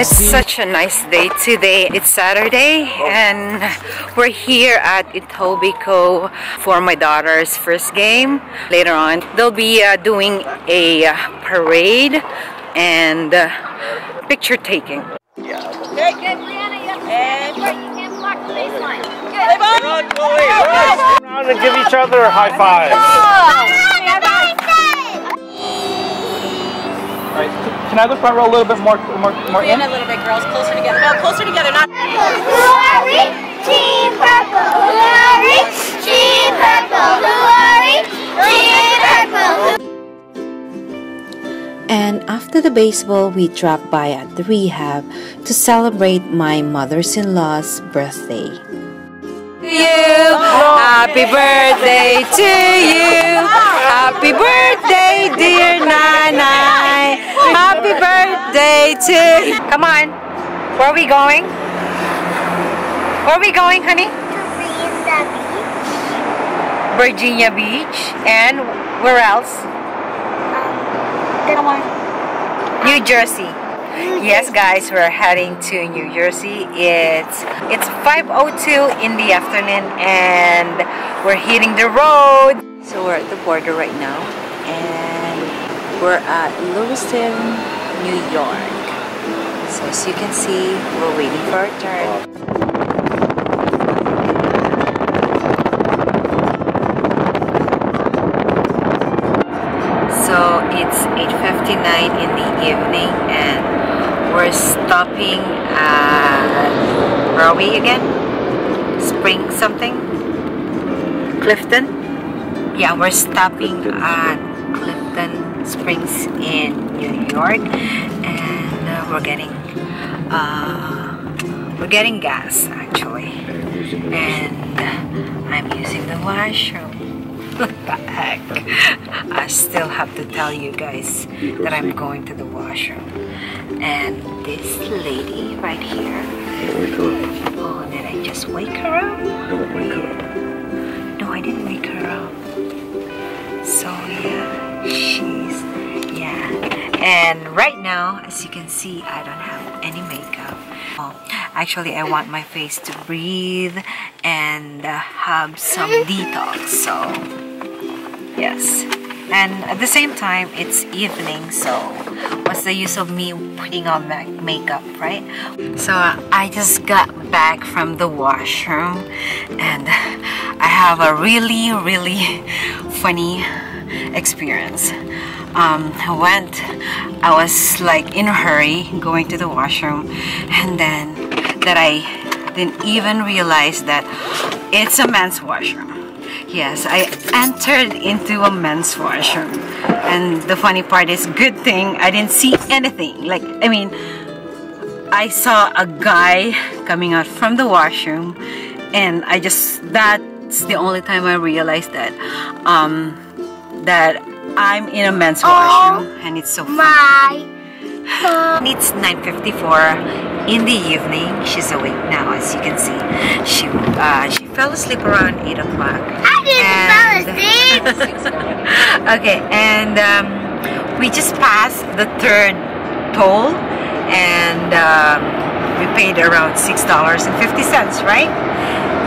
It's such a nice day today. It's Saturday and we're here at Etobicoke for my daughter's first game. Later on, they'll be uh, doing a uh, parade and uh, picture taking. Good, good, Brianna. Yep. And you can't block the baseline. Good. Run, around and give each other high fives. Right, can I have the front row a little bit more, more, more in? In a little bit, girls. Closer together. No, closer together. Not. Glory, Team Purple, glory, Team Purple, glory, Team Purple. And after the baseball, we dropped by at the rehab to celebrate my mother's-in-law's birthday. you. Happy birthday to you. Happy birthday, you. Come on. Where are we going? Where are we going, honey? Virginia Beach. And where else? Come on. New Jersey. Yes, guys, we're heading to New Jersey. It's it's 5:02 in the afternoon, and we're hitting the road. So we're at the border right now, and we're at Lewiston, New York. So as you can see, we're waiting for our turn. So it's 8.59 in the evening and we're stopping at, where are we again? Spring something? Clifton? Yeah, we're stopping at Clifton Springs in New York and we're getting, uh, we're getting gas actually. And I'm using the washroom. What the heck? I still have to tell you guys that I'm going to the washroom. And this lady right here. Oh, did I just wake her up? And right now, as you can see, I don't have any makeup. Oh, actually, I want my face to breathe and uh, have some detox. So Yes. And at the same time, it's evening, so what's the use of me putting on ma- makeup, right? So I just got back from the washroom and I have a really, really funny experience. Um, I went, I was like in a hurry going to the washroom and then that I didn't even realize that it's a men's washroom. Yes, I entered into a men's washroom. And the funny part is, good thing I didn't see anything. Like, I mean, I saw a guy coming out from the washroom, and I just, that's the only time I realized that, um, that I'm in a men's washroom, and it's so funny. My It's 9.54 in the evening. She's awake now, as you can see. She uh, she fell asleep around 8 o'clock. I didn't fall asleep. okay, and um, we just passed the third toll, and um, we paid around six dollars and fifty cents, right?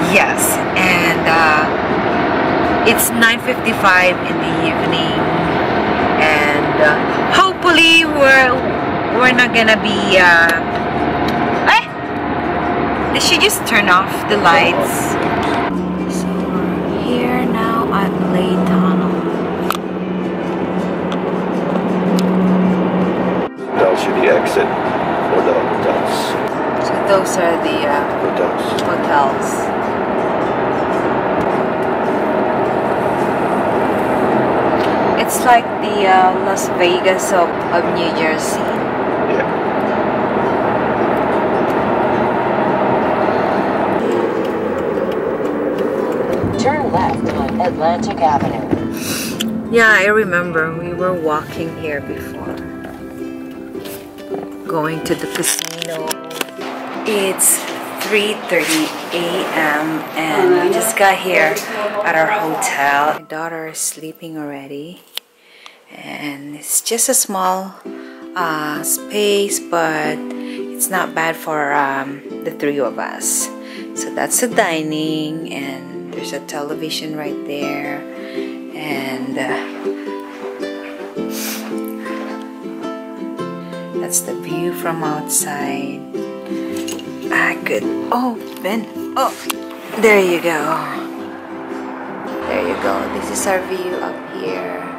Yes, and uh, it's nine fifty-five in the evening, and uh, hopefully we're we're not gonna be. Uh, eh, did she just turn off the lights? So we're here now at Lake Tunnel. Hotels should the exit or the hotels. So those are the uh, Hotels. hotels. It's like the uh, Las Vegas of, of New Jersey. Yeah. Turn left on Atlantic Avenue. Yeah, I remember we were walking here before. Going to the casino. It's 3.30 a.m. and we just got here at our hotel. My daughter is sleeping already. And it's just a small uh, space, but it's not bad for um, the three of us. So that's the dining, and there's a television right there, and uh, that's the view from outside. I could open. Oh, there you go. There you go. This is our view up here.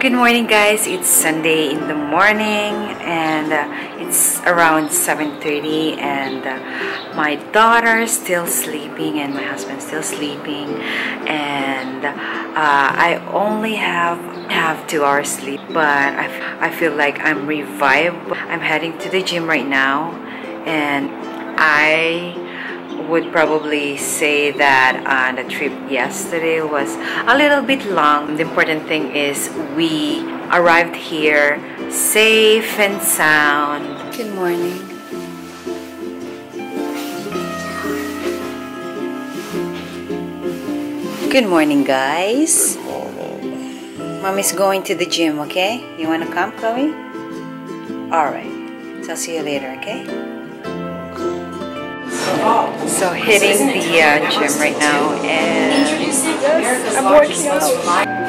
Good morning guys, it's Sunday in the morning and uh, it's around 7.30 and uh, my daughter is still sleeping and my husband still sleeping and uh, I only have have two hours sleep but I, I feel like I'm revived. I'm heading to the gym right now and I would probably say that uh, the trip yesterday was a little bit long. The important thing is we arrived here safe and sound. Good morning. Good morning, guys. Good morning. Mommy's going to the gym, okay? You want to come, Chloe? Alright. So I'll see you later, okay? So hitting the uh, gym right now and I'm working out.